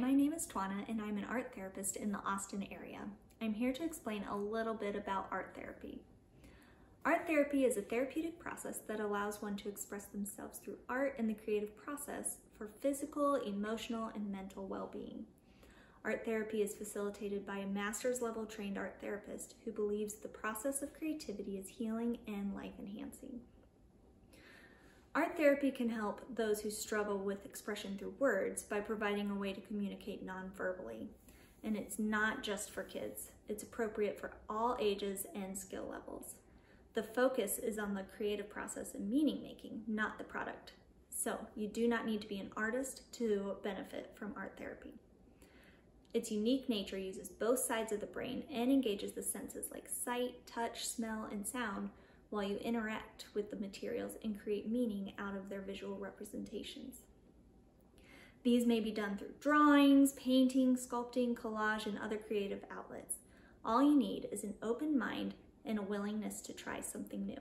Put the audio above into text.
Twana and I'm an art therapist in the Austin area. I'm here to explain a little bit about art therapy. Art therapy is a therapeutic process that allows one to express themselves through art and the creative process for physical, emotional, and mental well-being. Art therapy is facilitated by a master's level trained art therapist who believes the process of creativity is healing and life enhancing. Art therapy can help those who struggle with expression through words by providing a way to communicate non-verbally. And it's not just for kids. It's appropriate for all ages and skill levels. The focus is on the creative process and meaning making, not the product. So you do not need to be an artist to benefit from art therapy. Its unique nature uses both sides of the brain and engages the senses like sight, touch, smell, and sound while you interact with the materials and create meaning out of their visual representations. These may be done through drawings, painting, sculpting, collage, and other creative outlets. All you need is an open mind and a willingness to try something new.